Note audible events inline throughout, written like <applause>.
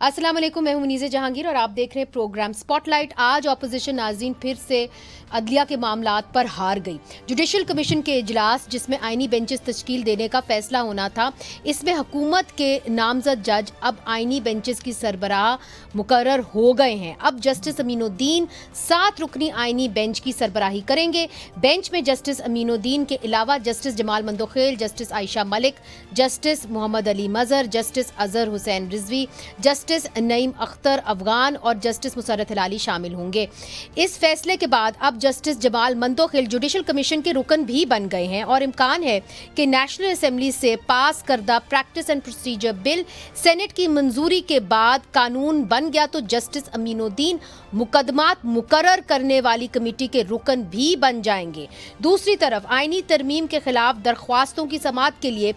अस्सलाम वालेकुम मैं हूँ मुनीज़े जहांगीर और आप देख रहे हैं प्रोग्राम स्पॉटलाइट। आज ऑपोजिशन नाजीन फिर से अदलिया के मामला पर हार गई। जुडिशल कमीशन के इजलास, जिसमें आइनी बेंचेस तश्कील देने का फैसला होना था, इसमें हुकूमत के नामजद जज अब आइनी बेंचेस की सरबराह मुकर हो गए हैं। अब जस्टिस अमीनुद्दीन सात रुकनी आइनी बेंच की सरबराही करेंगे। बेंच में जस्टिस अमीनुद्दीन के अलावा justice Jamal Mandokhail, justice Ayesha Malik, justice Mohammad Ali Mazhar, justice Azhar Hussain Rizvi, justice justice Naeem Akhtar Afghan और जस्टिस मुसरत हिलाली शामिल होंगे। इस फैसले के बाद अब justice Jamal Mandokhail judicial commission के रुकन भी बन गए हैं और इम्कान है कि नेशनल असम्बली से पास करदा practice and procedure bill senate की मंजूरी के बाद कानून बन गया तो जस्टिस अमीनुद्दीन मुकदमात मुकर करने वाली कमेटी के रुकन भी बन जाएँगे। दूसरी तरफ़ आईनी तरमीम के खिलाफ दरख्वास्तों की समात के लिए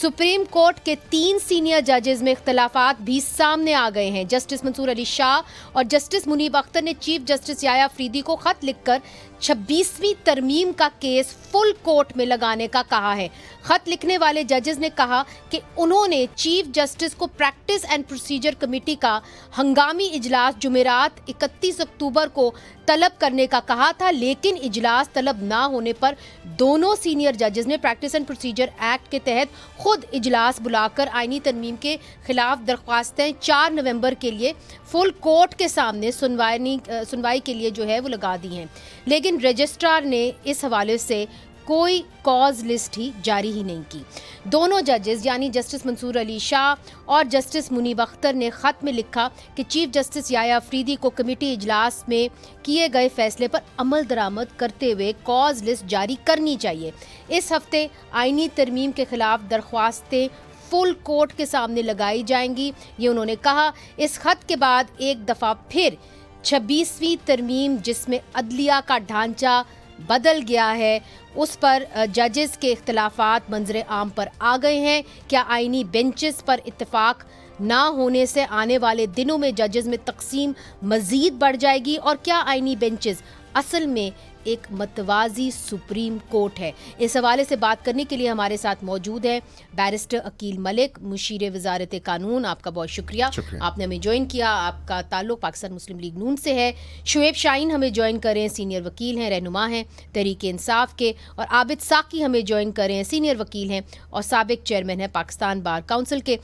सुप्रीम कोर्ट के तीन सीनियर जजेस में इख्तलाफात भी सामने सामने आ गए हैं। जस्टिस मंसूर अली शाह और जस्टिस मुनीब अख्तर ने चीफ जस्टिस याया फरीदी को खत लिखकर छब्बीसवीं तरमीम का केस फुल कोर्ट में लगाने का कहा है। खत लिखने वाले जजेस ने कहा कि उन्होंने चीफ जस्टिस को प्रैक्टिस एंड प्रोसीजर कमेटी का हंगामी इजलास जुमेरात 31 अक्टूबर को तलब करने का कहा था, लेकिन इजलास तलब ना होने पर दोनों सीनियर जजेस ने प्रैक्टिस एंड प्रोसीजर एक्ट के तहत खुद इजलास बुलाकर आइनी तरमीम के खिलाफ दरख्वास्तें चार नवंबर के लिए फुल कोर्ट के सामने सुनवाई सुनवाई के लिए जो है वो लगा दी हैं। लेकिन रजिस्ट्रार ने इस हवाले से कोई कॉज लिस्ट ही जारी ही नहीं की। दोनों जजेस यानी जस्टिस मंसूर अली शाह और जस्टिस मुनीब अख्तर ने ख़त में लिखा कि चीफ जस्टिस याया अफरीदी को कमेटी इजलास में किए गए फैसले पर अमल दरामद करते हुए कॉज लिस्ट जारी करनी चाहिए। इस हफ़्ते आइनी तरमीम के खिलाफ दरख्वास्तें फुल कोर्ट के सामने लगाई जाएँगी। ये उन्होंने कहा, इस खत के बाद एक दफ़ा फिर छब्बीसवीं तरमीम जिसमें अदलिया का ढांचा बदल गया है। उस पर जजेस के अख्तलाफात मंजर आम पर आ गए हैं। क्या आइनी बेंचेस पर इतफाक़ ना होने से आने वाले दिनों में जजेस में तकसीम मज़ीद बढ़ जाएगी? और क्या आइनी बेंचेस असल में एक मतवाजी सुप्रीम कोर्ट है। इस हवाले से बात करने के लिए हमारे साथ मौजूद है बैरिस्टर अकील मलिक मुशीर वजारत कानून आपका बहुत शुक्रिया, शुक्रिया। आपने हमें ज्वाइन किया आपका ताल्लुक पाकिस्तान मुस्लिम लीग नून से है। शुएब शाइन हमें ज्वाइन करें सीनियर वकील हैं रहनुमा हैं तहरीक इंसाफ के और आबिद साकी हमें ज्वाइन करें सीनियर वकील हैं और सबक चेयरमैन हैं पाकिस्तान बार काउंसिल के।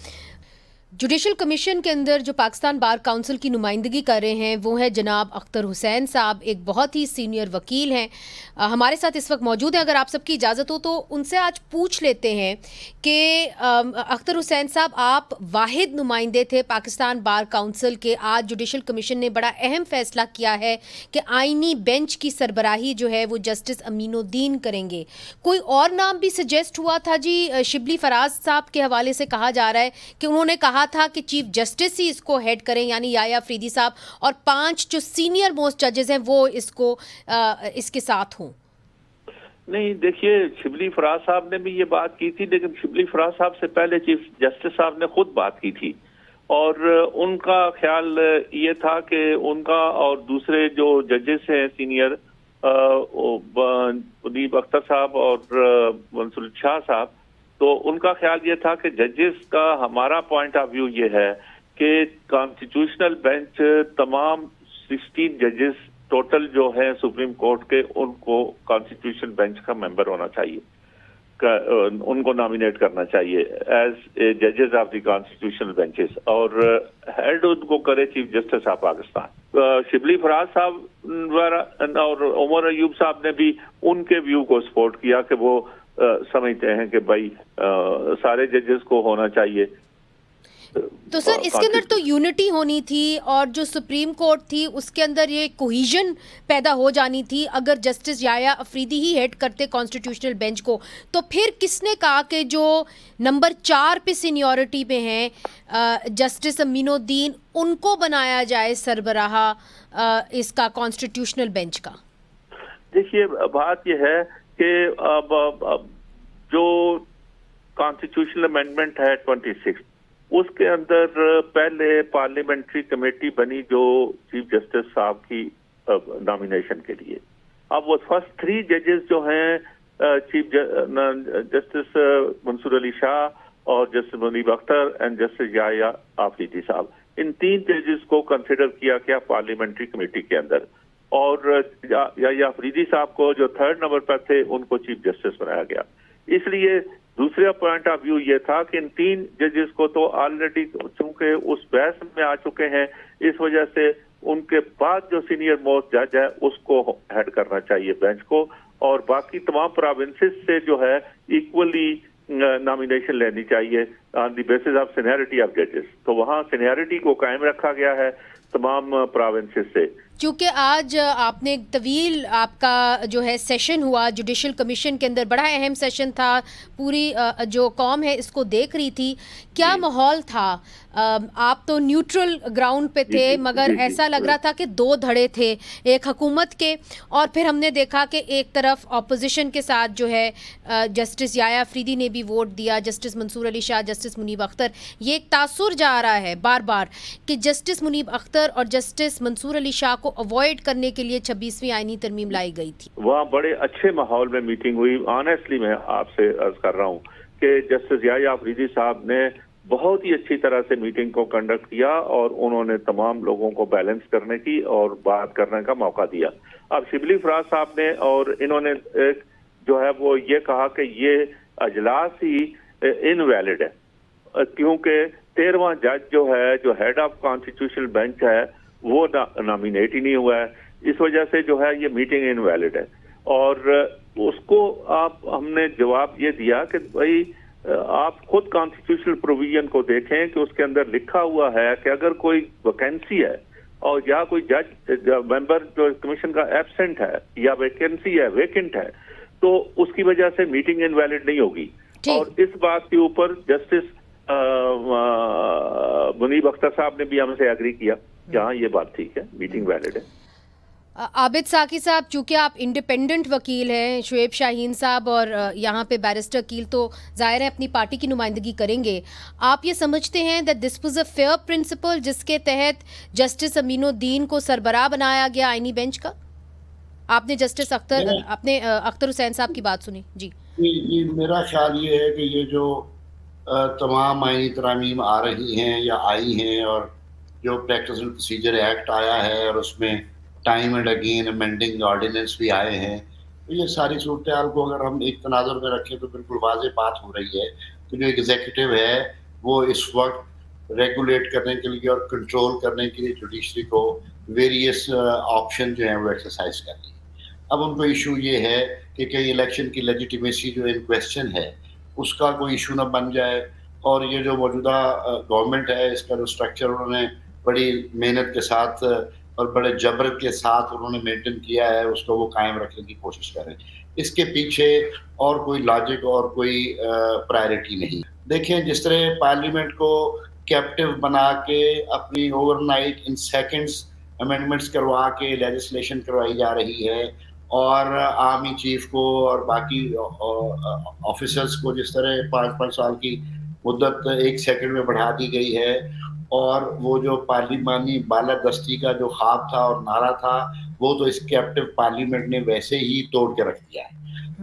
जुडिशल कमीशन के अंदर जो पाकिस्तान बार काउंसिल की नुमाइंदगी कर रहे हैं, वो है जनाब अख्तर हुसैन साहब, एक बहुत ही सीनियर वकील हैं। हमारे साथ इस वक्त मौजूद हैं। अगर आप सबकी इजाज़त हो तो उनसे आज पूछ लेते हैं कि अख्तर हुसैन साहब, आप वाहिद नुमाइंदे थे पाकिस्तान बार काउंसिल के। आज जुडिशल कमीशन ने बड़ा अहम फैसला किया है कि आइनी बेंच की सरबराही जो है, वो जस्टिस अमीनुद्दीन करेंगे। कोई और नाम भी सजेस्ट हुआ था जी? शिबली फराज साहब के हवाले से कहा जा रहा है कि उन्होंने कहा था कि चीफ जस्टिस ही इसको हेड करें यानी याया फरीदी साहब और पाँच जो सीनियर मोस्ट जजेस हैं वो इसको आ, इसके साथ हों। नहीं देखिए शिबली फराज साहब ने भी ये बात की थी लेकिन शिबली फराज साहब से पहले चीफ जस्टिस साहब ने खुद बात की थी। और उनका ख्याल ये था कि उनका और दूसरे जो जजेस हैं सीनियर उदीप अख्तर साहब और मंसूर शाह साहब तो उनका ख्याल ये था कि जजेस का हमारा पॉइंट ऑफ़ व्यू ये है कि कॉन्स्टिट्यूशनल बेंच तमाम 16 जजेस टोटल जो है सुप्रीम कोर्ट के, उनको कॉन्स्टिट्यूशन बेंच का मेंबर होना चाहिए। उनको नॉमिनेट करना चाहिए एज ए जजेस ऑफ़ द कॉन्स्टिट्यूशनल बेंचेस और हेड उनको करे chief justice of Pakistan Shibli Faraz साहब और उमर अयूब साहब ने भी उनके व्यू को सपोर्ट किया कि वो समझते हैं कि भाई सारे जजेस को होना चाहिए। तो सर इसके अंदर तो यूनिटी होनी थी और जो सुप्रीम कोर्ट थी उसके अंदर ये कोहिजन पैदा हो जानी थी। अगर जस्टिस याया अफरीदी ही हेड करते कॉन्स्टिट्यूशनल बेंच को तो फिर किसने कहा कि जो नंबर चार पे सीनियोरिटी पे हैं जस्टिस अमीनुद्दीन उनको बनाया जाए सरबराह इसका कॉन्स्टिट्यूशनल बेंच का? देखिए बात यह है कि अब, अब अब जो कॉन्स्टिट्यूशनल अमेंडमेंट है ट्वेंटी सिक्स उसके अंदर पहले पार्लियामेंट्री कमेटी बनी जो चीफ जस्टिस साहब की नॉमिनेशन के लिए। अब वो फ़र्स्ट थ्री जजेस जो हैं चीफ जस्टिस मंसूर अली शाह और justice Munib Akhtar and justice Yahya Afridi साहब। इन तीन जजेस को कंसिडर किया गया पार्लियामेंट्री कमेटी के अंदर। और या, या, या अफरीदी साहब को जो थर्ड नंबर पर थे उनको चीफ जस्टिस बनाया गया। इसलिए दूसरा पॉइंट ऑफ़ व्यू ये था कि इन तीन जजेस को तो ऑलरेडी चूँकि उस बहस में आ चुके हैं इस वजह से उनके बाद जो सीनियर मोस्ट जज है उसको हेड करना चाहिए बेंच को। और बाकी तमाम प्रोविंसेस से जो है इक्वली नॉमिनेशन लेनी चाहिए। On the basis of seniority of जजेस तो वहाँ सीनियरिटी को कायम रखा गया है तमाम प्रोविंसेस से। क्योंकि आज आपने एक तवील आपका जो है सेशन हुआ जुडिशल कमीशन के अंदर बड़ा अहम सेशन था पूरी जो कॉम है इसको देख रही थी। क्या माहौल था? आप तो न्यूट्रल ग्राउंड पे थे मगर ऐसा लग रहा था कि दो धड़े थे एक हकूमत के और फिर हमने देखा कि एक तरफ़ अपोजिशन के साथ जो है जस्टिस याया अफरीदी ने भी वोट दिया जस्टिस मंसूर अली शाह जस्टिस मुनीब अख्तर। ये एक तासुर जा रहा है बार बार कि जस्टिस मुनीब अख्तर और जस्टिस मंसूर अली शाह को अवॉइड करने के लिए छब्बीसवीं आईनी तरमीम लाई गई थी। वहाँ बड़े अच्छे माहौल में मीटिंग हुई। ऑनेस्टली मैं आपसे अर्ज़ कर रहा हूँ कि जस्टिस याया अफरीदी साहब ने बहुत ही अच्छी तरह से मीटिंग को कंडक्ट किया और उन्होंने तमाम लोगों को बैलेंस करने की और बात करने का मौका दिया। अब शिबली फराज साहब ने और इन्होंने एक जो है वो ये कहा कि ये अजलास ही इनवैलिड है। क्योंकि तेरहवा जज जो है, जो हेड ऑफ़ कॉन्स्टिट्यूशनल बेंच है, वो नॉमिनेट ही नहीं हुआ है। इस वजह से जो है ये मीटिंग इनवैलिड है। और उसको आप, हमने जवाब ये दिया कि भाई आप खुद कॉन्स्टिट्यूशनल प्रोविज़न को देखें कि उसके अंदर लिखा हुआ है कि अगर कोई वैकेंसी है और या कोई जज मेंबर जो कमीशन का एबसेंट है या वैकेंसी है वेकेंट है तो उसकी वजह से मीटिंग इनवैलिड नहीं होगी। और इस बात के ऊपर जस्टिस मुनीब अख्तर साहब ने भी हमसे एग्री किया कि हाँ ये बात ठीक है मीटिंग वैलिड है। आबिद साकी साहब चूँकि आप इंडिपेंडेंट वकील हैं शुएब शाहीन साहब और यहाँ पे बैरिस्टर कील तो ज़ाहिर है अपनी पार्टी की नुमाइंदगी करेंगे। आप ये समझते हैं that this was a fair principle जिसके तहत जस्टिस अमीनुद्दीन को सरबराह बनाया गया आईनी बेंच का? आपने जस्टिस अख्तर आपने अख्तर हुसैन साहब की बात सुनी। जी। ये मेरा ख्याल ये है कि ये जो तमाम आईनी तरामीम आ रही हैं या आई हैं और जो प्रैक्टिस प्रोसीजर एक्ट आया है और उसमें time and again amending ordinance भी आए हैं। तो ये सारी सूरत हाल को अगर हम एक तनाजर में रखें तो बिल्कुल वाज बात हो रही है कि जो एग्जीक्यूटिव है वो इस वक्त रेगुलेट करने के लिए और कंट्रोल करने के लिए जुडिशरी को वेरियस ऑप्शन uh, जो हैं वो एक्सरसाइज कर रही है। अब उनको इशू ये है कि कहीं इलेक्शन की लेजिटिमेसी जो इन क्वेश्चन है उसका कोई इशू ना बन जाए और ये जो मौजूदा गवर्नमेंट uh, है इसका जो स्ट्रक्चर उन्होंने बड़ी मेहनत के साथ और बड़े जबर के साथ उन्होंने मेंटेन किया है, उसको वो कायम रखने की कोशिश करें इसके पीछे और कोई लॉजिक और कोई प्रायोरिटी नहीं देखें, जिस तरह पार्लियामेंट को कैप्टिव बना के अपनी ओवरनाइट इन सेकंड्स अमेंडमेंट्स करवा के लेजिस्लेशन करवाई जा रही है, और आर्मी चीफ को और बाकी ऑफिसर्स को जिस तरह पाँच पाँच साल की मुद्दत एक सेकंड में बढ़ा दी गई है। और वो जो पार्लिमानी बालादस्ती का जो ख्वाब था और नारा था, वो तो इस कैप्टिव पार्लियामेंट ने वैसे ही तोड़ के रख दिया है।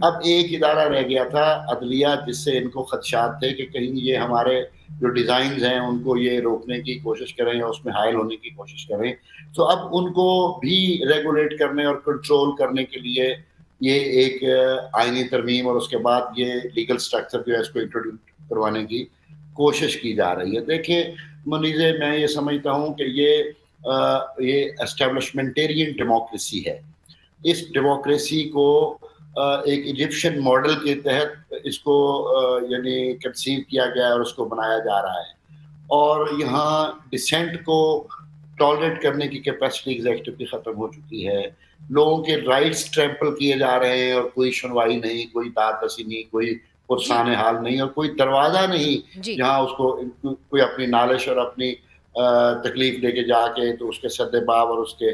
अब एक इदारा रह गया था अदलिया, जिससे इनको खदशात थे कि कहीं ये हमारे जो डिज़ाइन हैं, उनको ये रोकने की कोशिश करें या उसमें हायल होने की कोशिश करें। तो अब उनको भी रेगुलेट करने और कंट्रोल करने के लिए ये एक आइनी तरमीम और उसके बाद ये लीगल स्ट्रक्चर जो है, इसको इंट्रोड्यूस करवाने की कोशिश की जा रही है। देखिए मनीजे मैं ये समझता हूँ कि ये आ, ये एस्टेब्लिशमेंटेरियन डेमोक्रेसी है। इस डेमोक्रेसी को आ, एक इजिप्शियन मॉडल के तहत इसको यानी कंसीव किया गया और उसको बनाया जा रहा है। और यहाँ डिसेंट को टॉलरेट करने की कैपेसिटी एग्जेक्टिव की ख़त्म हो चुकी है। लोगों के राइट्स ट्रैम्पल किए जा रहे हैं और कोई सुनवाई नहीं कोई दाद रसी नहीं कोई पुरसान हाल नहीं और कोई दरवाज़ा नहीं जहाँ उसको कोई अपनी नालिश और अपनी तकलीफ़ लेके जाके तो उसके सदबाब और उसके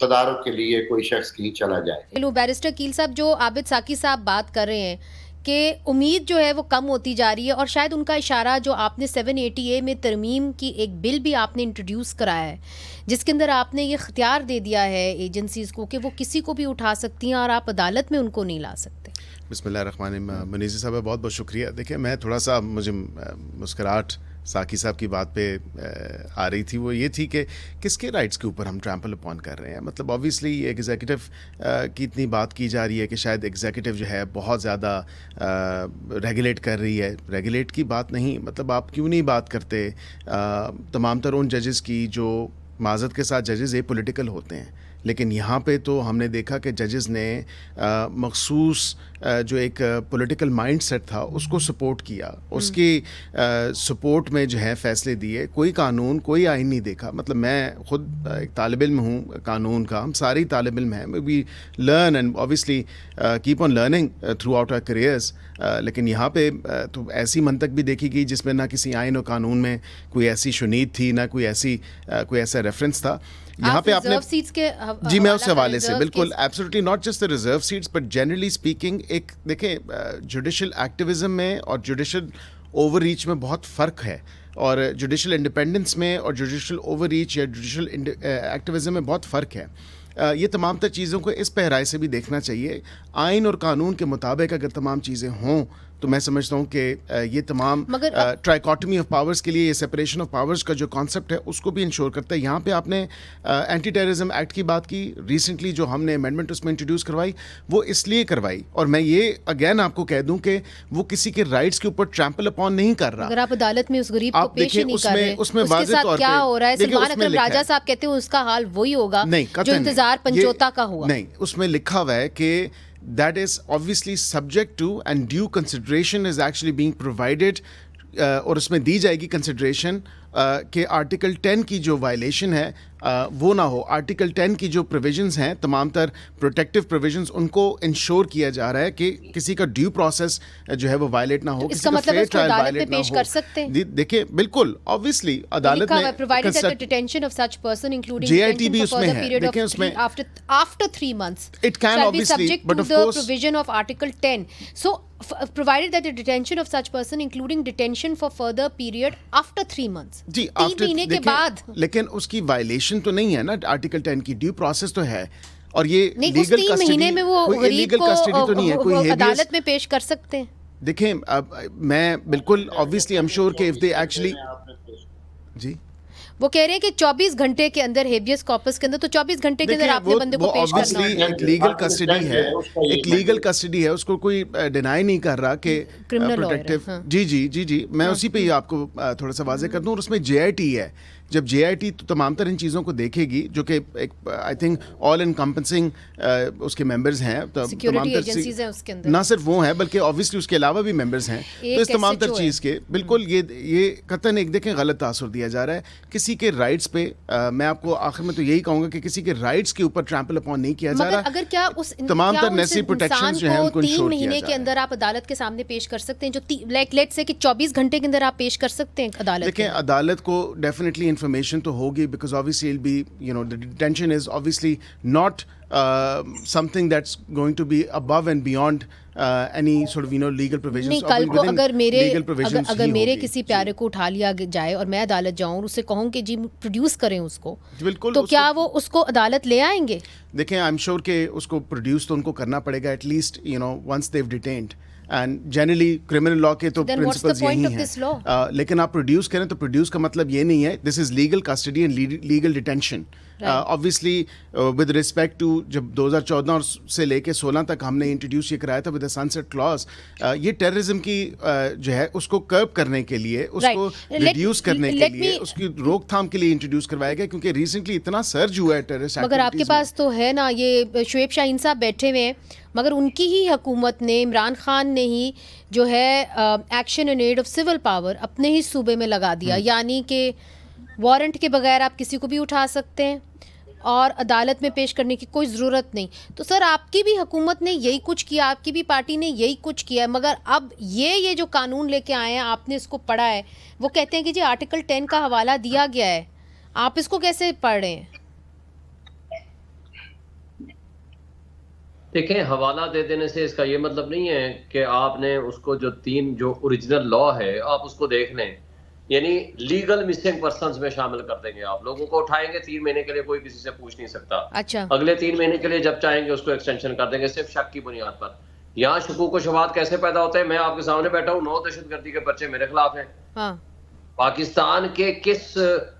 तदारुक के लिए कोई शख्स कहीं चला जाए। बैरिस्टर कील साहब जो आबिद साकी साहब बात कर रहे हैं कि उम्मीद जो है वो कम होती जा रही है और शायद उनका इशारा जो आपने सेवन एटी ए में तरमीम की एक बिल भी आपने इंट्रोड्यूस कराया है जिसके अंदर आपने ये अख्तियार दे दिया है एजेंसीज को कि वो किसी को भी उठा सकती हैं और आप अदालत में उनको नहीं ला सकते। बिसमिल्लाम मनीजी साहब, बहुत बहुत शुक्रिया। देखिए, मैं थोड़ा सा मुझे मुस्कराहट साकी साहब की बात पे आ रही थी। वो ये थी कि किसके राइट्स के ऊपर हम ट्रैम्पल अपॉन कर रहे हैं? मतलब ऑब्वियसली एग्जीक्यूटिव की इतनी बात की जा रही है कि शायद एग्जीक्यूटिव जो है, बहुत ज़्यादा रेगुलेट कर रही है। रेगुलेट की बात नहीं मतलब आप क्यों नहीं बात करते तमाम तर उन जजेस की जो माजत के साथ जजेस ए पोलिटिकल होते हैं? लेकिन यहाँ पे तो हमने देखा कि जजेस ने मखसूस जो एक पॉलिटिकल माइंड सेट था उसको सपोर्ट किया। हम्म। उसकी सपोर्ट में जो है फैसले दिए। कोई कानून कोई आइन नहीं देखा। मतलब मैं खुद एक तालब इम हूँ कानून का। हम सारे तालब इल्म हैं। We learn and obviously keep on learning throughout our careers लेकिन यहाँ पे तो ऐसी मंतक भी देखी गई जिसमें ना किसी आइन और कानून में कोई ऐसी शुनीद थी ना कोई ऐसी कोई ऐसा रेफरेंस था। यहाँ पे आपने सीट्स के जी मैं उस हवाले से बिल्कुल absolutely not just the reserve seats but generally speaking एक देखें जुडिशल एक्टिविज्म में और जुडिशल ओवर रीच में बहुत फ़र्क है। और जुडिशल इंडिपेंडेंस में और जुडिशल ओवर रीच या जुडिशल एक्टिविज्म में बहुत फ़र्क है। ये तमाम तर चीज़ों को इस पहराए से भी देखना चाहिए। आइन और कानून के मुताबिक अगर तमाम चीज़ें हों तो मैं समझता हूँ कि ये तमाम ट्राइकॉटमी ऑफ़ पावर्स के लिए ये सेपरेशन ऑफ़ पावर्स का जो कॉन्सेप्ट है उसको भी इंश्योर करता है। यहाँ पे आपने एंटी टेररिज्म एक्ट की बात की रिसेंटली जो हमने अमेंडमेंट उसमें इंट्रोड्यूस करवाई वो इसलिए करवाई। और मैं ये अगेन आपको कह दूँ कि वो किसी के राइट्स के ऊपर ट्रैम्पल अपॉन नहीं कर रहा। अगर आप अदालत में उस गरीब को पेश नहीं कर रहे। उसमें उसके साथ क्या हो रहा है? सलमान अकरम राजा साहब कहते हैं उसका हाल वही होगा नहीं जो इंतज़ार पंचोता का हुआ। नहीं उसमें लिखा हुआ है कि that is obviously subject to and due consideration is actually being provided uh, और उसमें दी जाएगी कंसिड्रेशन कि आर्टिकल 10 की जो वायलेशन है वो ना हो। आर्टिकल टेन की जो प्रोविजंस हैं तमाम तर प्रोटेक्टिव प्रोविजंस उनको इंश्योर किया जा रहा है कि किसी का ड्यू प्रोसेस जो है वो वायलेट ना हो इसका मतलब है अदालत में पेश कर सकते हैं। देखिए बिल्कुल ऑब्वियसली अदालत में provided that detention of such person including JIT भी उसमें है देखिए उसमें after after 3 months it can obviously but of course provision of article 10 so provided that the detention of such person including detention for further period after 3 months. जी तीन महीने के बाद। लेकिन उसकी वायलेशन तो नहीं है ना आर्टिकल टेन की ड्यू प्रोसेस तो है। और ये लीगल महीने में वो गरीब को तो नहीं है कोई अदालत में पेश कर सकते हैं। देखें अब मैं बिल्कुल ऑब्वियसली आई एम श्योर कि इफ़ दे एक्चुअली जी। वो कह रहे हैं कि 24 घंटे के अंदर हेबियस कॉपस के अंदर तो 24 घंटे के अंदर आपने बंदे को पेश करना है एक लीगल कस्टडी है। एक लीगल कस्टडी है। उसको कोई डिनाई नहीं कर रहा कि प्रोटेक्टिव हाँ। जी जी जी जी। मैं हाँ। उसी पे ही आपको थोड़ा सा वाजे कर दूँ और उसमें जेआईटी है। जब जे तो तमाम तर इन चीज़ों को देखेगी जो कि एक आई थिंक ऑल इन कंपनसिंग उसके मेंबर्स हैं तो तमाम तर ना सिर्फ़ वो हैं बल्कि ऑब्वियसली उसके अलावा भी मेंबर्स हैं। तो इस तमाम तर चीज़ के बिल्कुल हम्म। ये ये कतन एक देखें गलत तासर दिया जा रहा है। किसी के राइट्स पे आ, मैं आपको आखिर में तो यही कहूँगा कि किसी के राइट्स के ऊपर ट्रैम्पल अपॉन नहीं किया जा रहा। अगर क्या उस तमाम तर नेसी प्रोटेक्शन जो है उनको तीन महीने के अंदर आप अदालत के सामने पेश कर सकते हैं जो लेट से कि चौबीस घंटे के अंदर आप पेश कर सकते हैं अदालत देखें अदालत को डेफिनेटली इन्फॉर्मेशन तो होगी because obviously it'll be you know the detention is obviously not something that's going to be above and beyond any sort of you know legal provisions कल को अगर मेरे अगर, अगर मेरे किसी प्यारे को उठा लिया जाए और मैं अदालत जाऊँ और उससे कहूँ कि जी प्रोड्यूस करें उसको बिल्कुल तो क्या वो उसको अदालत ले आएँगे? देखें आई एम श्योर कि उसको प्रोड्यूस तो उनको करना पड़ेगा at least you know once they've detained and generally criminal law के तो प्रिंसिपल्स यही हैं। uh, लेकिन आप प्रोड्यूस करें तो प्रोड्यूस का मतलब ये नहीं है this is legal custody and legal detention obviously with respect to जब 2014 और से लेके 16 तक हमने इंट्रोड्यूस ये कराया था विद सनसेट क्लॉज ये टेररिज्म की uh, जो है उसको कर्ब करने के लिए उसको रिड्यूस right. करने let, के लिए उसकी रोकथाम के लिए इंट्रोड्यूस करवाया गया क्योंकि रिसेंटली इतना सर्ज हुआ है टेररिस्ट मगर आपके पास तो है ना ये शुएब शाहीन साहब बैठे हुए हैं। मगर उनकी ही हकूमत ने इमरान खान ने ही जो है action in aid of civil power अपने ही सूबे में लगा दिया। हम्म। यानी कि वारंट के बगैर आप किसी को भी उठा सकते हैं और अदालत में पेश करने की कोई ज़रूरत नहीं। तो सर आपकी भी हुकूमत ने यही कुछ किया आपकी भी पार्टी ने यही कुछ किया मगर अब ये ये जो कानून लेके आए हैं आपने इसको पढ़ा है वो कहते हैं कि जी आर्टिकल टेन का हवाला दिया गया है। आप इसको कैसे पढ़ रहे हैं? देखें हवाला दे देने से इसका ये मतलब नहीं है कि आपने उसको जो तीन जो ओरिजिनल लॉ है आप उसको देख लें। यानी लीगल मिसिंग पर्सन में शामिल कर देंगे आप। लोगों को उठाएँगे तीन महीने के लिए कोई किसी से पूछ नहीं सकता। अच्छा। अगले तीन महीने के लिए जब चाहेंगे उसको एक्सटेंशन कर देंगे सिर्फ़ शक की बुनियाद पर। यहाँ शकूक शबात कैसे पैदा होते हैं? मैं आपके सामने बैठा हूँ नौ दहशत गर्दी के पर्चे मेरे खिलाफ है। हाँ। पाकिस्तान के किस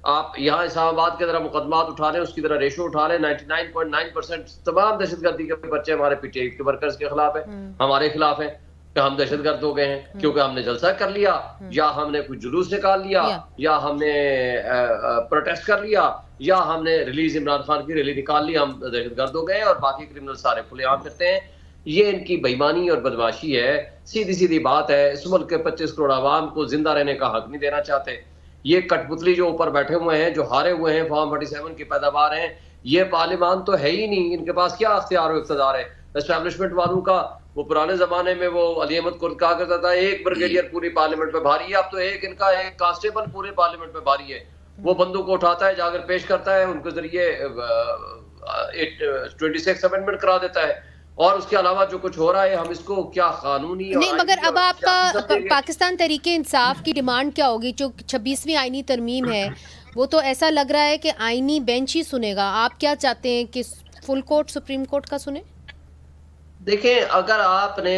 आप यहाँ इस्लामाबाद की तरह मुकदमा उठा लें उसकी तरह रेशो उठा लें 99.9 परसेंट तमाम दहशतगर्दी के बच्चे हमारे पीटीआई के वर्कर्स के खिलाफ है हम्म। हमारे खिलाफ है कि हम दहशत गर्द हो गए हैं क्योंकि हमने जलसा कर लिया या हमने कुछ जुलूस निकाल लिया हम्म। या। हमने प्रोटेस्ट कर लिया या हमने रिलीज़ इमरान खान की रैली निकाल ली हम दहशतगर्द हो गए और बाकी क्रिमिनल सारे खुलेआम करते हैं ये इनकी बेईमानी और बदमाशी है। सीधी सीधी बात है इस मुल्क के 25 करोड़ आवाम को ज़िंदा रहने का हक नहीं देना चाहते। ये कठपुतली जो ऊपर बैठे हुए हैं, जो हारे हुए हैं, फॉर्म 47 की पैदावार हैं, ये पार्लिमान तो है ही नहीं। इनके पास क्या अख्तियार और इकतदार है? एस्टैब्लिशमेंट वालों का वो पुराने जमाने में वो अली अहमद कुर्द कहा करता था, एक ब्रिगेडियर पूरी पार्लियामेंट में भारी है अब तो एक इनका एक कांस्टेबल पूरे पार्लियामेंट में भारी है। वो बंदूक को उठाता है, जाकर पेश करता है, उनके ज़रिए ट्वेंटी सिक्स अमेंडमेंट करा देता है। और उसके अलावा जो कुछ हो रहा है हम इसको क्या कानूनी नहीं मगर अब आपका। पाकिस्तान तरीके इंसाफ की डिमांड क्या होगी जो छब्बीसवीं आईनी तरमीम है <clears throat> वो तो ऐसा लग रहा है कि आईनी बेंच ही सुनेगा आप क्या चाहते हैं कि फुल कोर्ट सुप्रीम कोर्ट का सुने देखें अगर आपने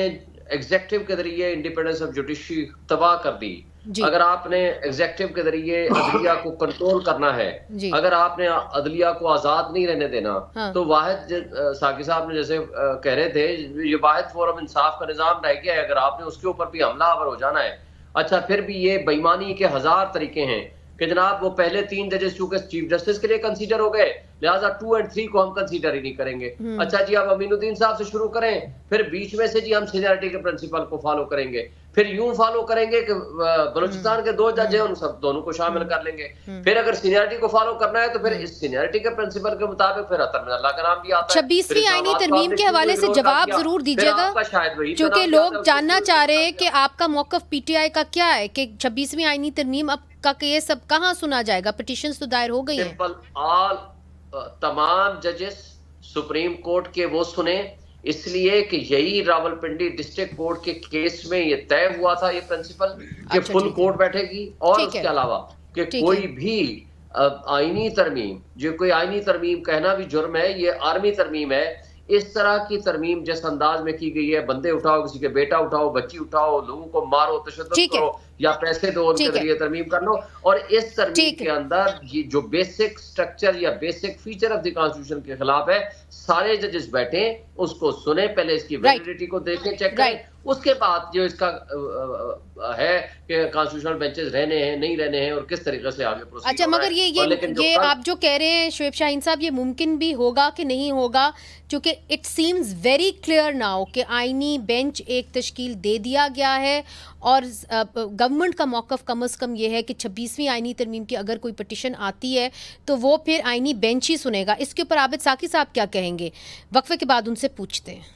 एग्जेक्टिव के ज़रिए इंडिपेंडेंस ऑफ़ जुडिशरी तबाह कर दी। अगर आपने एग्जेक्टिव के ज़रिए <laughs> अदलिया को कंट्रोल करना है अगर आपने अदलिया को आज़ाद नहीं रहने देना हाँ। तो वाहिद साकी साहब ने जैसे कह रहे थे ये वाहिद फोरम इंसाफ का निज़ाम रह गया है अगर आपने उसके ऊपर भी हमलावर हो जाना है। अच्छा फिर भी ये बेईमानी के हज़ार तरीके हैं कि जनाब वो पहले तीन जजेस चूँकि चीफ जस्टिस के लिए कंसीडर हो गए लिहाजा टू एंड थ्री को हम कंसीडर ही नहीं करेंगे। हम्म। अच्छा जी आप अमीनुद्दीन साहब से शुरू करें फिर बीच में से जी हम सीनियरिटी के प्रिंसिपल को फॉलो करेंगे। फिर यूँ फॉलो करेंगे कि बलूचिस्तान के दो जज हैं उन सब दोनों को शामिल कर लेंगे। फिर अगर सीनियरिटी को फॉलो करना है तो फिर इस सीनियरिटी के प्रिंसिपल के मुताबिक फिर अतर अल्लाह का नाम भी आता है। छब्बीसवीं आईनी तरमीम के हवाले से जवाब। ज़रूर दीजिएगा क्योंकि लोग जानना चाह रहे हैं कि आपका मौकफ पीटीआई का क्या है कि छब्बीसवीं आईनी तरमीम अब का केस अब कहाँ सुना जाएगा? पिटिशन तो दायर हो गई है। तमाम जजेस सुप्रीम कोर्ट के वो सुने इसलिए कि यही रावलपिंडी डिस्ट्रिक्ट कोर्ट के केस में ये तय हुआ था ये प्रिंसिपल कि अच्छा, फुल कोर्ट बैठेगी और उसके अलावा कि कोई भी आईनी तरमीम जो कोई आईनी तरमीम कहना भी जुर्म है ये आर्मी तरमीम है इस तरह की तरमीम जिस अंदाज में की गई है बंदे उठाओ किसी के बेटा उठाओ बच्ची उठाओ लोगों को मारो तशद करो या पैसे दो उनके ज़रिए तरमीम कर लो। और इस तरमीम के अंदर ये जो बेसिक स्ट्रक्चर या basic feature of the constitution के खिलाफ है सारे जजेस बैठे उसको सुने पहले इसकी वैलिडिटी को देखें चेक करें। उसके बाद जो इसका है कि कॉन्स्टिट्यूशनल बेंचेस रहने हैं नहीं रहने हैं और किस तरीके से आगे proceed अच्छा मगर ये ये ये आप जो कह रहे हैं शुएब शाहीन साहब ये मुमकिन भी होगा कि नहीं होगा? क्योंकि it seems very clear now कि आईनी बेंच एक तश्कील दे दिया गया है और गवर्नमेंट का मौकफ कम अज़ कम यह है कि छब्बीसवीं आइनी तरमीम की अगर कोई पटिशन आती है तो वो फिर आइनी बेंच ही सुनेगा। इसके ऊपर आबिद साकी साहब क्या कहेंगे? वक्फे के बाद उनसे पूछते हैं।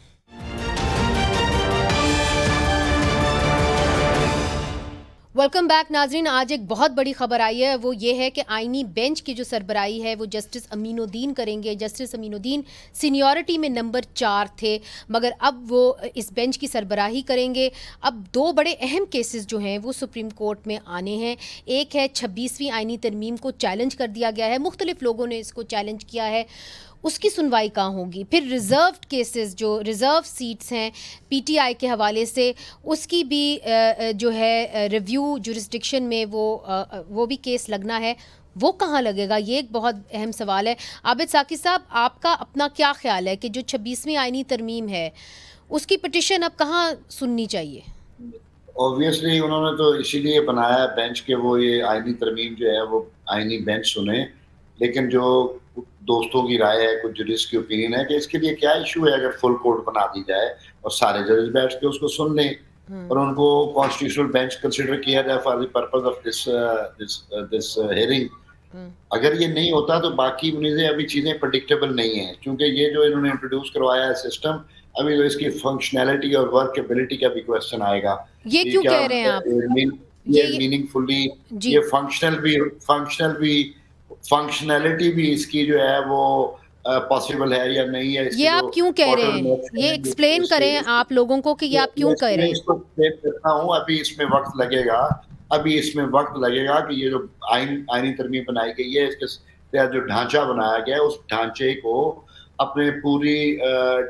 वेलकम बैक नाजरीन। आज एक बहुत बड़ी खबर आई है। वो ये है कि आईनी बेंच की जो सरबराही है, वो जस्टिस अमीनुद्दीन करेंगे। जस्टिस अमीनुद्दीन सीनियरिटी में नंबर चार थे, मगर अब वो इस बेंच की सरबराही करेंगे। अब दो बड़े अहम केसेस जो हैं, वो सुप्रीम कोर्ट में आने हैं। एक है छब्बीसवीं आईनी तरमीम को चैलेंज कर दिया गया है। मुख्तलिफ़ लोगों ने इसको चैलेंज किया है। उसकी सुनवाई कहाँ होगी? फिर रिज़र्व केसेस जो रिज़र्व सीट्स हैं पीटीआई के हवाले से, उसकी भी जो है रिव्यू जुरिस्डिक्शन में वो वो भी केस लगना है। वो कहाँ लगेगा? ये एक बहुत अहम सवाल है। आबिद साकी साहब, आपका अपना क्या ख्याल है कि जो छब्बीसवीं आइनी तरमीम है, उसकी पटिशन अब कहाँ सुननी चाहिए? ऑब्वियसली उन्होंने तो इसीलिए बनाया बेंच के वो ये आईनी तरमीम जो है, वो आईनी बेंच सुने। लेकिन जो दोस्तों की राय है कुछ जजिस की ओपिनियन है कि इसके लिए क्या इशू है अगर फुल कोर्ट बना दी जाए और सारे जजेस बैठ के उसको सुन लें। और उनको कॉन्स्टिट्यूशनल बेंच कंसिडर किया जाए for the purpose of this this this hearing अगर ये नहीं होता तो बाकी मुझे अभी चीज़ें प्रडिक्टेबल नहीं है क्योंकि ये जो इन्होंने इंट्रोड्यूस करवाया है सिस्टम अभी तो इसकी फंक्शनैलिटी और वर्केबिलिटी का भी क्वेश्चन आएगा ये क्यों कह रहे हैं आप? ये मीनिंगफुली ये फंक्शनल भी फंक्शनल भी फंक्शनैलिटी भी इसकी जो है वो पॉसिबल है या नहीं है ये आप क्यों कह रहे हैं? ये एक्सप्लेन करें आप लोगों को कि ये आप क्यों कह रहे हैं? इसको explain करता हूँ अभी इसमें वक्त लगेगा अभी इसमें वक्त लगेगा कि ये जो आइन आईनी तरमीम बनाई गई है इसके तहत जो ढांचा बनाया गया है उस ढांचे को अपने पूरी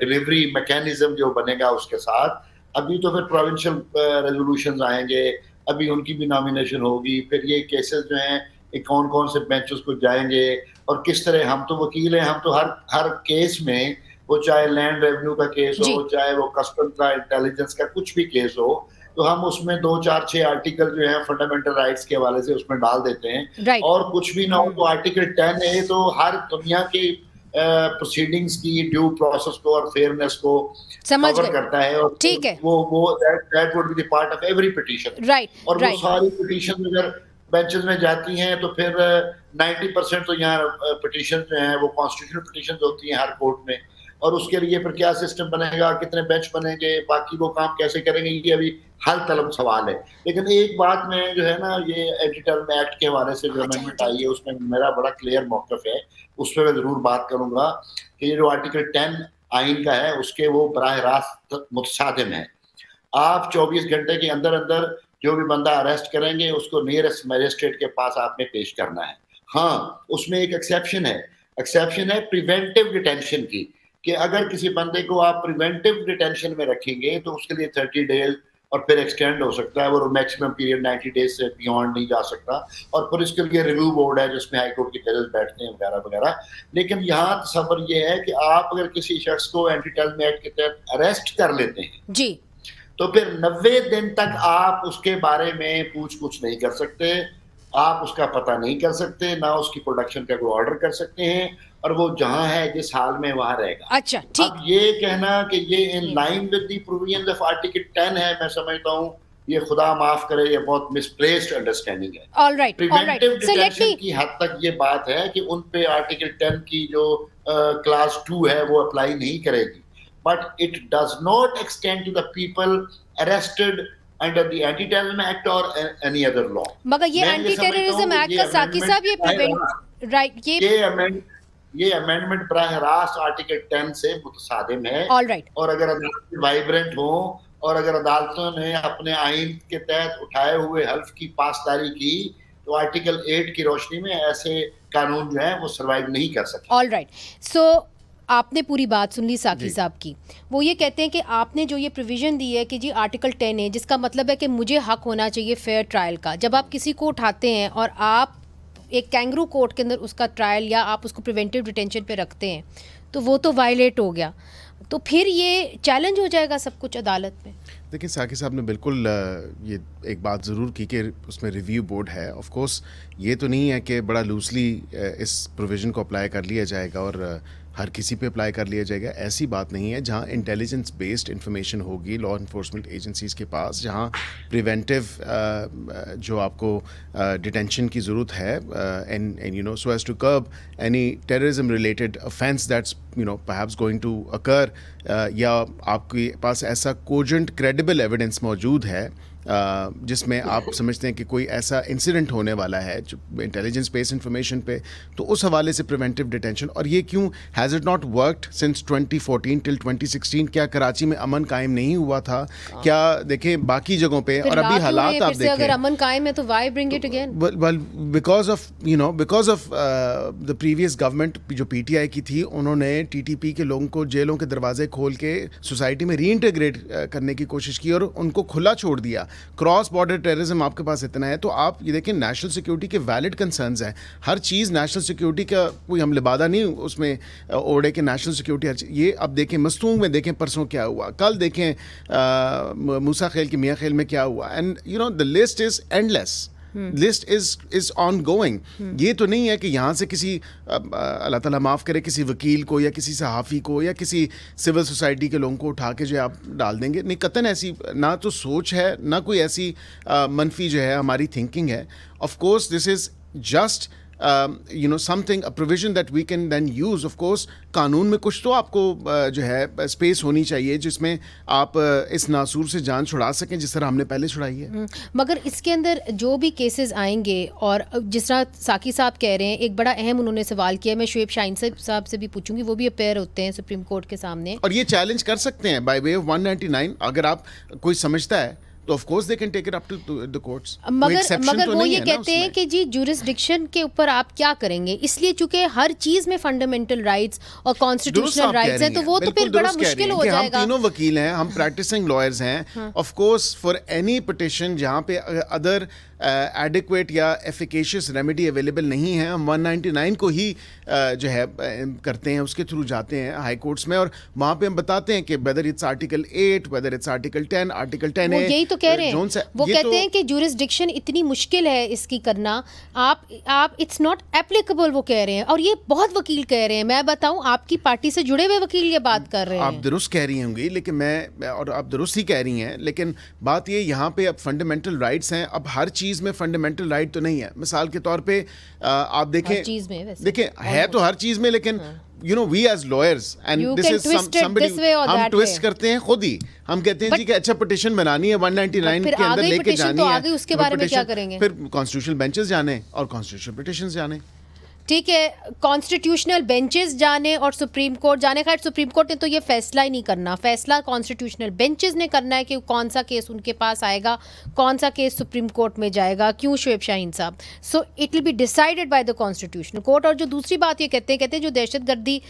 डिलीवरी मैकेनिज्म जो बनेगा उसके साथ अभी तो फिर प्रोविंशियल रेजोल्यूशन आएँगे अभी उनकी भी नॉमिनेशन होगी फिर ये केसेस जो हैं कौन कौन से बेंच को जाएँगे और किस तरह हम तो वकील हैं हम तो हर हर केस में वो चाहे लैंड रेवेन्यू का केस हो चाहे वो कस्टम का इंटेलिजेंस का कुछ भी केस हो तो हम उसमें दो चार छह आर्टिकल जो है फंडामेंटल राइट्स के हवाले से उसमें डाल देते हैं। और कुछ भी ना हो तो आर्टिकल टेन है तो हर दुनिया के प्रोसीडिंग्स की ड्यू प्रोसेस को और फेयरनेस को समझ कवर करता है और ठीक है। वो वो that would be the part of every petition right और वो सारी पिटीशन अगर बेंचेस में जाती हैं तो फिर 90 परसेंट तो यहाँ पिटीशन जो है वो कॉन्स्टिट्यूशनल पिटीशन होती हैं हर कोर्ट में। और उसके लिए फिर क्या सिस्टम बनेगा कितने बेंच बनेंगे बाकी वो काम कैसे करेंगे ये अभी हल तलब सवाल है। लेकिन एक बात में जो है ना ये एडिटल एक्ट के हवाले से जो अमेंडमेंट आई है उसमें मेरा बड़ा क्लियर मौकफ है उस पर मैं ज़रूर बात करूँगा कि ये जो आर्टिकल टेन आइन का है उसके वो बरह रास्त मुतसादम है। आप 24 घंटे के अंदर अंदर जो भी बंदा अरेस्ट करेंगे, उसको नियरेस्ट मजिस्ट्रेट के पास आपने पेश करना है। हाँ उसमें एक एक्सेप्शन है। एक्सेप्शन है प्रिवेंटिव डिटेंशन की, कि अगर किसी बंदे को आप प्रिवेंटिव डिटेंशन में रखेंगे तो उसके लिए थर्टी डेज़ और फिर एक्सटेंड हो सकता है, वो मैक्सिमम पीरियड 90 डेज़ से बियॉन्ड नहीं जा सकता। और फिर इसके लिए रिव्यू बोर्ड है, जिसमें हाईकोर्ट के जजेस बैठते हैं, वगैरह वगैरह। लेकिन यहाँ सफ़र ये है कि आप अगर किसी शख्स को एंटी टेररिज्म एक्ट के तहत अरेस्ट कर लेते हैं, जी। तो फिर नब्बे दिन तक आप उसके बारे में पूछ कुछ नहीं कर सकते। आप उसका पता नहीं कर सकते ना उसकी प्रोडक्शन का कोई ऑर्डर कर सकते हैं और वो जहाँ है जिस हाल में वहाँ रहेगा। अच्छा ठीक। अब ये कहना कि ये in line with the provision of article ten है मैं समझता हूँ ये खुदा माफ़ करे ये बहुत मिसप्लेस्ड अंडरस्टैंडिंग है। ऑल राइट प्रिवेंटिव डिटेंशन की हद तक ये बात है कि उन पे आर्टिकल 10 की जो क्लास uh, 2 है वो अप्लाई नहीं करेगी। But it does not extend to the people arrested under the anti terrorism act और एनी अदर लॉ मगर ये एंटी टेररिज्म एक्ट का साकी साहब ये प्रिवेंट राइट ये ये अमेंड ये अमेंडमेंट बरह रास्त आर्टिकल टेन से मुतसादिम है। ऑल और अगर अदालत वाइब्रेंट हो और अगर अदालतों ने अपने आइन के तहत उठाए हुए हल्फ की पासदारी की तो आर्टिकल एट की रोशनी में ऐसे कानून जो है वो सरवाइव नहीं कर सकते ऑल राइट सो आपने पूरी बात सुन ली साकी साहब की। वो ये कहते हैं कि आपने जो ये प्रोविज़न दी है कि जी आर्टिकल टेन है जिसका मतलब है कि मुझे हक होना चाहिए फेयर ट्रायल का। जब आप किसी को उठाते हैं और आप एक कैंगरू कोर्ट के अंदर उसका ट्रायल या आप उसको प्रिवेंटिव डिटेंशन पे रखते हैं तो वो तो वायलेट हो गया। तो फिर ये चैलेंज हो जाएगा सब कुछ अदालत में? देखिए साकी साहब ने बिल्कुल ये एक बात ज़रूर की कि उसमें रिव्यू बोर्ड है। ऑफ़ कोर्स ये तो नहीं है कि बड़ा लूजली इस प्रोविज़न को अप्लाई कर लिया जाएगा और हर किसी पे अप्लाई कर लिया जाएगा। ऐसी बात नहीं है जहाँ इंटेलिजेंस बेस्ड इंफॉर्मेशन होगी लॉ इन्फोर्समेंट एजेंसीज़ के पास, जहाँ प्रिवेंटिव जो आपको डिटेंशन की ज़रूरत है and and you know so as to curb any terrorism related offence that's you know perhaps going to occur या आपके पास ऐसा कोजेंट क्रेडिबल एविडेंस मौजूद है जिसमें आप समझते हैं कि कोई ऐसा इंसिडेंट होने वाला है जो इंटेलिजेंस बेस्ड इंफॉर्मेशन पे तो उस हवाले से प्रिवेंटिव डिटेंशन और ये क्यों has it not worked since 2014 till 2016 क्या कराची में अमन कायम नहीं हुआ था? क्या देखें बाकी जगहों पे और अभी हालात आप देखें अगर अमन कायम है तो why bring it again well because of you know because of the previous government जो पीटीआई की थी उन्होंने टीटीपी के लोगों को जेलों के दरवाजे खोल के सोसाइटी में री इंटीग्रेट करने की कोशिश की और उनको खुला छोड़ दिया। क्रॉस बॉर्डर टेररिज्म आपके पास इतना है तो आप ये देखें नेशनल सिक्योरिटी के वैलिड कंसर्न्स हैं। हर चीज़ नेशनल सिक्योरिटी का कोई हम लिबादा नहीं, उसमें ओढ़े के नेशनल सिक्योरिटी ये अब देखें, मस्तूंग में देखें, परसों क्या हुआ। कल देखें मूसा खेल के मियाँ खेल में क्या हुआ। And you know the list is endless list is is on going ये तो नहीं है कि यहाँ से किसी अल्लाह ताला माफ़ करे किसी वकील को या किसी सहाफ़ी को या किसी सिविल सोसाइटी के लोगों को उठा के जो आप डाल देंगे। नहीं कतन ऐसी ना तो सोच है ना कोई ऐसी मनफी जो है हमारी थिंकिंग है। Of course this is just you know something a provision that we can then use of course कानून में कुछ तो आपको uh, जो है स्पेस होनी चाहिए जिसमें आप uh, इस नासूर से जान छुड़ा सकें जिस तरह हमने पहले छुड़ाई है। हम्म, मगर इसके अंदर जो भी केसेस आएँगे और जिस तरह साकी साहब कह रहे हैं एक बड़ा अहम उन्होंने सवाल किया मैं शुएब शाइन साहब से भी पूछूँगी वो भी अपेयर होते हैं सुप्रीम कोर्ट के सामने। और ये चैलेंज कर सकते हैं बाई वे ऑफ़ वन अगर आप कोई समझता है तो of course they can take it up to the courts मगर मगर वो ये कहते हैं कि जी जुरिस्डिक्शन के ऊपर आप क्या करेंगे? इसलिए चूँकि हर चीज़ में फंडामेंटल राइट्स और कॉन्स्टिट्यूशनल राइट्स हैं तो वो तो फिर बड़ा मुश्किल हो जाएगा हम तीनों वकील हैं हम <laughs> प्रैक्टिसिंग लॉयर्स हैं। Of course for any petition जहाँ पे अदर एडिक्वेट uh, या एफिकेशियस रेमेडी अवेलेबल नहीं है। हम 199 को ही uh, जो है uh, करते हैं उसके थ्रू जाते हैं हाई कोर्ट्स में और वहाँ पे हम बताते हैं कि whether it's article 8 whether it's article 10 article 10 वो यही तो कह रहे हैं। वो कहते तो, हैं कि जुरिस्डिक्शन इतनी मुश्किल है इसकी करना। आप आप इट्स नॉट एप्लीकेबल वो कह रहे हैं। और ये बहुत वकील कह रहे हैं। मैं बताऊँ आपकी पार्टी से जुड़े हुए वकील ये बात कर रहे हैं। आप दुरुस्त कह रही होंगी लेकिन मैं और आप दुरुस्त ही कह रही हैं लेकिन बात ये यहाँ पे अब फंडामेंटल राइट्स हैं। अब हर चीज़ चीज़ में फंडामेंटल राइट तो नहीं है। मिसाल के तौर पे आप देखें देखें है तो हर चीज़ में लेकिन you know we as lawyers and this is somebody हम ट्विस्ट करते हैं खुद ही। हम कहते हैं जी कि अच्छा पिटीशन बनानी है 199 के अंदर लेके जानी तो है में क्या करेंगे? फिर कॉन्स्टिट्यूशनल बेंचेस जाने और कॉन्स्टिट्यूशनल पिटीशंस जाने। ठीक है कॉन्स्टिट्यूशनल बेंचेस जाने और सुप्रीम कोर्ट जाने। खैर सुप्रीम कोर्ट ने तो ये फैसला ही नहीं करना। फैसला कॉन्स्टिट्यूशनल बेंचेस ने करना है कि कौन सा केस उनके पास आएगा, कौन सा केस सुप्रीम कोर्ट में जाएगा, क्यों शुएब शाहीन साहब? So it will be decided by the constitutional court और जो दूसरी बात ये कहते हैं कहते हैं, जो दहशत गर्दी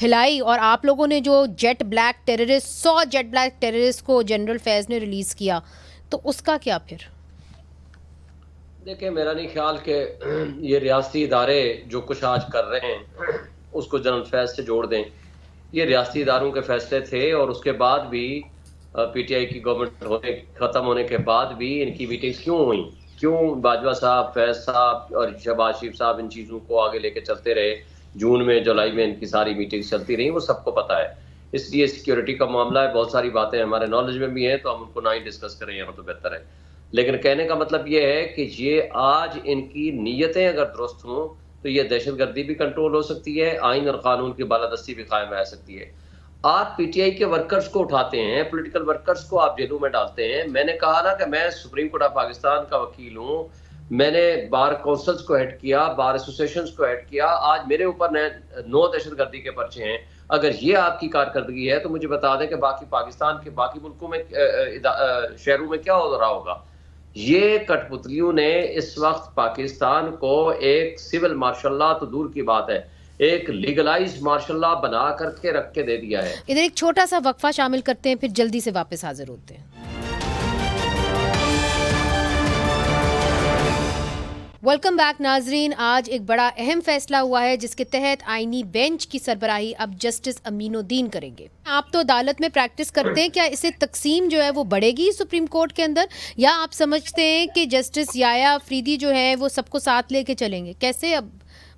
फैलाई और आप लोगों ने जो जेट ब्लैक टेररिस्ट सौ जेट ब्लैक टेररिस्ट को जनरल फैज़ ने रिलीज़ किया तो उसका क्या फिर? देखिए, मेरा नहीं ख्याल कि <clears throat> ये रियासती इदारे जो कुछ आज कर रहे हैं, <clears throat> उसको जनरल फैज से जोड़ दें। ये रियासती इदारों के फैसले थे और उसके बाद भी पीटीआई की गवर्नमेंट होने, ख़त्म होने के बाद भी इनकी मीटिंग्स क्यों हुई? क्यों बाजवा साहब, फैज साहब और शहबाज शरीफ साहब इन चीज़ों को आगे लेके चलते रहे? जून में, जुलाई में इनकी सारी मीटिंग्स चलती रही, वो सबको पता है। इसलिए सिक्योरिटी का मामला है, बहुत सारी बातें हमारे नॉलेज में भी हैं तो हम उनको ना ही डिस्कस करें, यहाँ तो बेहतर है। लेकिन कहने का मतलब ये है कि ये आज इनकी नीयतें अगर दुरुस्त हों तो ये दहशत गर्दी भी कंट्रोल हो सकती है आइन और कानून की बालादस्ती भी कायम रह सकती है। आप पीटीआई के वर्कर्स को उठाते हैं पॉलिटिकल वर्कर्स को आप जेलों में डालते हैं। मैंने कहा ना कि मैं सुप्रीम कोर्ट ऑफ़ पाकिस्तान का वकील हूँ। मैंने बार काउंसिल्स को हेड किया बार एसोसिएशन को हेड किया। आज मेरे ऊपर नौ दहशत गर्दी के पर्चे हैं। अगर ये आपकी कारकर्दगी है तो मुझे बता दें कि बाकी पाकिस्तान के बाकी मुल्कों में शहरों में क्या हो रहा होगा। ये कठपुतलियों ने इस वक्त पाकिस्तान को एक सिविल मार्शल तो दूर की बात है, एक लीगलाइज मार्शल बना करके रख के दे दिया है। इधर एक छोटा सा वक्फा शामिल करते हैं, फिर जल्दी से वापस हाजिर होते हैं। वेलकम बैक नाजरीन आज एक बड़ा अहम फैसला हुआ है जिसके तहत आईनी बेंच की सरबराही अब जस्टिस अमीनुद्दीन करेंगे। आप तो अदालत में प्रैक्टिस करते हैं क्या इसे तकसीम जो है वो बढ़ेगी सुप्रीम कोर्ट के अंदर? या आप समझते हैं कि जस्टिस याया अफरीदी जो है वो सबको साथ लेके चलेंगे? कैसे अब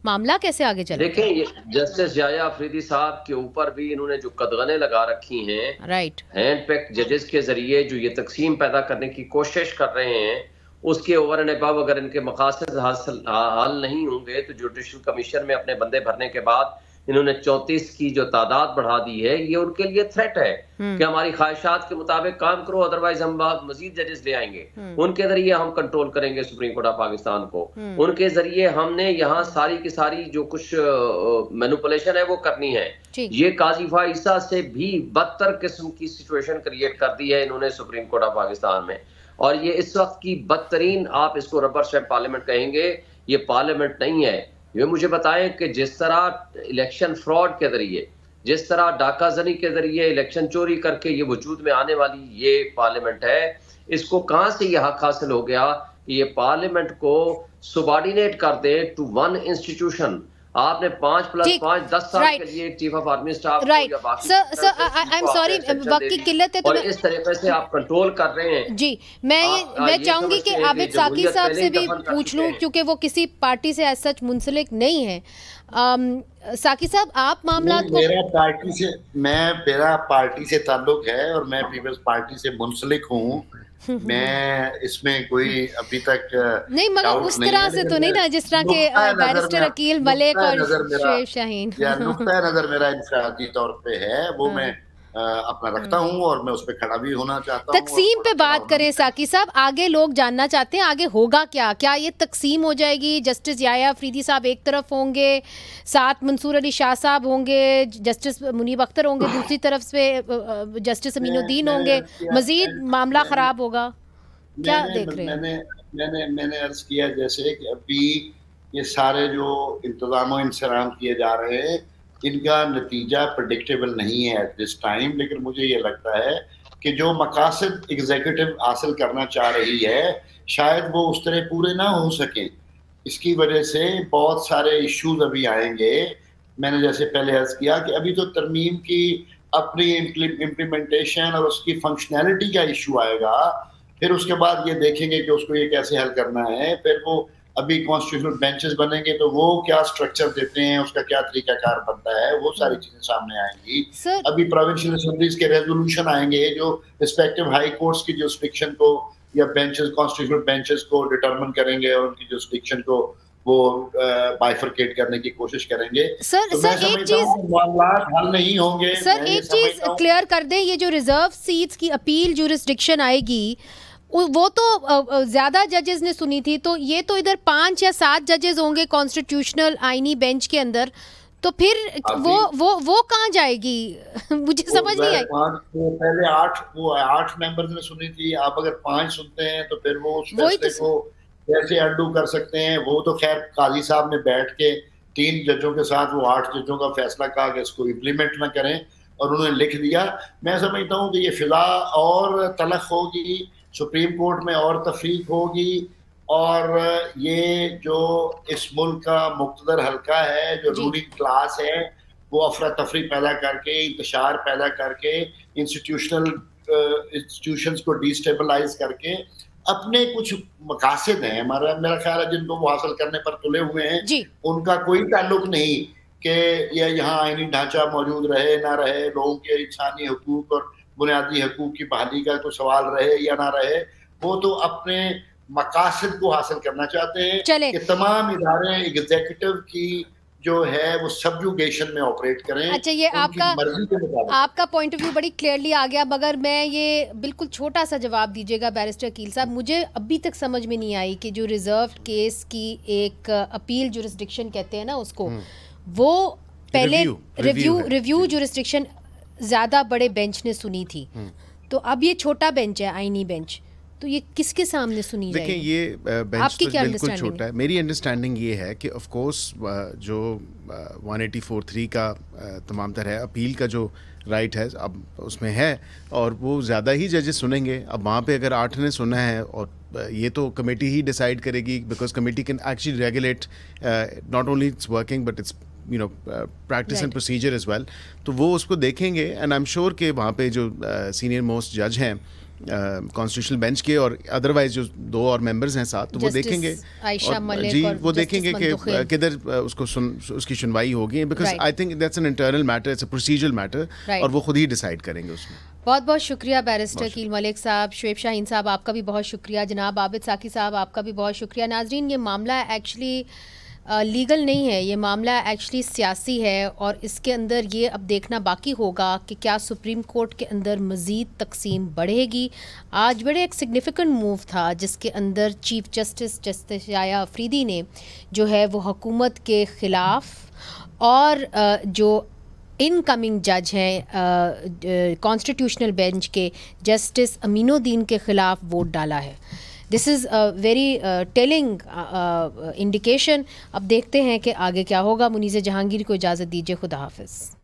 मामला कैसे आगे चले देखिए जस्टिस याया अफरीदी साहब के ऊपर भी इन्होंने जो कदगने लगा रखी हैं राइट हैंड पैक जजेस के ज़रिए जो ये तकसीम पैदा करने की कोशिश कर रहे हैं उसके ओवर एंड अबव अगर इनके मकासद हासिल हल नहीं होंगे तो जुडिशल कमीशन में अपने बंदे भरने के बाद इन्होंने चौंतीस की जो तादाद बढ़ा दी है ये उनके लिए थ्रेट है हम्म। कि हमारी ख्वाहिशात के मुताबिक काम करो अदरवाइज़ हम मजीद जजेस ले आएँगे हम्म। उनके ज़रिए हम कंट्रोल करेंगे सुप्रीम कोर्ट ऑफ़ पाकिस्तान को हम्म। उनके ज़रिए हमने यहाँ सारी की सारी जो कुछ मैनुपुलेशन है वो करनी है ये काजीफा ईसा से भी बदतर किस्म की सिचुएशन क्रिएट कर दी है इन्होंने सुप्रीम कोर्ट ऑफ़ पाकिस्तान में और ये इस वक्त की बदतरीन आप इसको रबर स्टैम्प पार्लियामेंट कहेंगे ये पार्लियामेंट नहीं है ये मुझे बताएँ कि जिस तरह इलेक्शन फ्रॉड के ज़रिए, जिस तरह डाकाजनी के ज़रिए इलेक्शन चोरी करके ये वजूद में आने वाली ये पार्लियामेंट है, इसको कहाँ से यह हक हासिल हो गया कि ये पार्लियामेंट को सुबार्डिनेट कर दे टू वन इंस्टीट्यूशन आपने पाँच प्लस पाँच दस साल के लिए chief of army staff right sir sir I am sorry वक्त की किल्लत है तो इस तरीके से आप कंट्रोल कर रहे हैं। जी मैं ये मैं चाहूँगी कि आबिद साकी साहब से भी पूछ लूँ क्योंकि वो किसी पार्टी से एज सच मुंसलिक नहीं है। साकी साहब आप मामला को मेरा पार्टी से मैं मेरा पार्टी से ताल्लुक है और मैं पीपल्स पार्टी से मुंसलिक हूँ। <laughs> मैं इसमें कोई अभी तक नहीं मगर उस तरह से तो नहीं ना जिस तरह के बैरिस्टर अकील मलिक और शेख शाहीन। नज़र मेरा <laughs> इंफरादी तौर पे है। वो हाँ। मैं अपना रखता हूँ और मैं उस पर खड़ा भी होना चाहता हूँ तकसीम पे बात करें साकी साहब आगे लोग जानना चाहते हैं आगे होगा क्या? क्या ये तकसीम हो जाएगी? जस्टिस याया अफरीदी साहब एक तरफ़ होंगे साथ मंसूर अली शाह साहब होंगे जस्टिस मुनीब अख्तर होंगे दूसरी तरफ़ से जस्टिस अमीनुद्दीन होंगे। मजीद मामला खराब होगा। क्या देख रहे हैं? मैंने मैंने मैंने अर्ज़ किया जैसे कि अभी ये सारे जो इंतज़ाम इंतज़ाम किए जा रहे हैं इनका नतीजा प्रडिक्टेबल नहीं है एट दिस टाइम लेकिन मुझे ये लगता है कि जो मकासद एग्जीक्यूटिव हासिल करना चाह रही है, शायद वो उस तरह पूरे ना हो सकें। इसकी वजह से बहुत सारे इश्यूज़ अभी आएँगे। मैंने जैसे पहले अर्ज़ किया कि अभी तो तरमीम की अपनी इम्प्लीमेंटेशन और उसकी फंक्शनैलिटी का इशू आएगा, फिर उसके बाद ये देखेंगे कि उसको ये कैसे हल करना है, फिर वो अभी कॉन्स्टिट्यूशनल बेंचेस बनेंगे तो वो क्या स्ट्रक्चर देते हैं उसका क्या तरीकाकार बनता है वो सारी चीज़ें सामने आएँगी। सर अभी प्रोविंशियल असेंबलीज के रेजोल्यूशन आएँगे जो रिस्पेक्टिव हाई कोर्ट्स की जुरिस्डिक्शन को या बेंचेस कॉन्स्टिट्यूशनल बेंचेस को डिटर्मन करेंगे और उनकी जुरिस्डिक्शन को वो बाइफरकेट करने की कोशिश करेंगे। सर तो सर एक चीज़ हल नहीं होंगे सर एक चीज़ क्लियर कर दें ये जो रिज़र्व सीट्स की अपील जुरिस्डिक्शन आएगी वो तो ज़्यादा जजेस ने सुनी थी तो ये तो इधर पाँच या सात जजेस होंगे कॉन्स्टिट्यूशनल आईनी बेंच के अंदर तो फिर वो वो वो कहाँ जाएगी? <laughs> मुझे समझ नहीं आई। पहले आठ वो आठ मेंबर्स ने सुनी थी आप अगर पाँच सुनते हैं तो फिर वो उस फैसले तो- को कैसे अंडू कर सकते हैं? वो तो खैर काजी साहब ने बैठ के तीन जजों के साथ वो आठ जजों का फैसला कहा कि इसको इम्प्लीमेंट ना करें और उन्होंने लिख दिया। मैं समझता हूँ कि ये फिजा और तलख होगी सुप्रीम कोर्ट में और तफरीक होगी और ये जो इस मुल्क का मुख्तर हल्का है जो रूलिंग क्लास है वो अफरा तफरी पैदा करके इंतशार पैदा करके इंस्टीट्यूशनल इंस्टीट्यूशंस को डिस्टेबलाइज करके अपने कुछ मकासद हैं। हमारा मेरा ख्याल है जिनको वो हासिल करने पर तुले हुए हैं उनका कोई ताल्लुक नहीं कि ये यहाँ आईनी ढांचा मौजूद रहे ना रहे लोगों के इंसानी हकूक और बुनियादी हकूक की बहाली का तो सवाल रहे या ना रहे वो तो अपने मकासद को हासिल करना चाहते हैं कि तमाम इदारे एग्जीक्यूटिव की जो है वो सबजुगेशन में ऑपरेट करें अच्छा, ये आपका- आपका पॉइंट ऑफ़ व्यू बड़ी क्लियरली आ गया मगर मैं ये बिल्कुल छोटा सा जवाब दीजिएगा बैरिस्टर कील साहब। मुझे अभी तक समझ में नहीं आई कि जो रिज़र्व केस की एक अपील जुरिस्डिक्शन कहते हैं ना उसको वो पहले रिव्यू रिव्यू जुरिस्डिक्शन ज़्यादा बड़े बेंच ने सुनी थी। तो अब ये छोटा बेंच है आईनी बेंच तो ये किसके सामने सुनी देखिए ये बेंच आपकी तो क्या बिल्कुल छोटा है। मेरी अंडरस्टैंडिंग ये है कि ऑफ़ कोर्स जो वन एटी फोर थ्री का तमाम तरह अपील का जो राइट है अब उसमें है और वो ज़्यादा ही जजेस सुनेंगे। अब वहाँ पे अगर आठ ने सुना है और ये तो कमेटी ही डिसाइड करेगी because committee can actually regulate not only it's working but it's you know practice and procedure as well तो वो उसको देखेंगे एंड आई एम श्योर कि वहाँ पे जो सीनियर मोस्ट जज हैं कॉन्स्टिट्यूशनल बेंच के और अदरवाइज़ जो दो और मेंबर्स हैं साथ तो वो देखेंगे। और, जी और वो देखेंगे कि किधर उसको सुन उसकी सुनवाई होगी because I think that's an internal matter it's a procedural matter और वो खुद ही डिसाइड करेंगे उसमें। बहुत बहुत शुक्रिया बैरिस्टर कील मलिक साहब शुएब शाहीन साहब आपका भी बहुत शुक्रिया। जनाब आबिद साकी साहब आपका भी बहुत शुक्रिया। नाजरीन ये मामला एक्चुअली लीगल नहीं है, ये मामला एक्चुअली सियासी है और इसके अंदर ये अब देखना बाकी होगा कि क्या सुप्रीम कोर्ट के अंदर मज़ीद तकसीम बढ़ेगी। आज बड़े एक सिग्निफिकेंट मूव था, जिसके अंदर chief justice justice Yahya Afridi ने जो है वो हकूमत के ख़िलाफ़ और जो इनकमिंग जज हैं कॉन्स्टिट्यूशनल बेंच के जस्टिस अमीनुद्दीन के ख़िलाफ़ वोट डाला है। This is a very telling indication अब देखते हैं कि आगे क्या होगा। मुनीज़ जहांगीर को इजाज़त दीजिए। खुदा हाफिज़।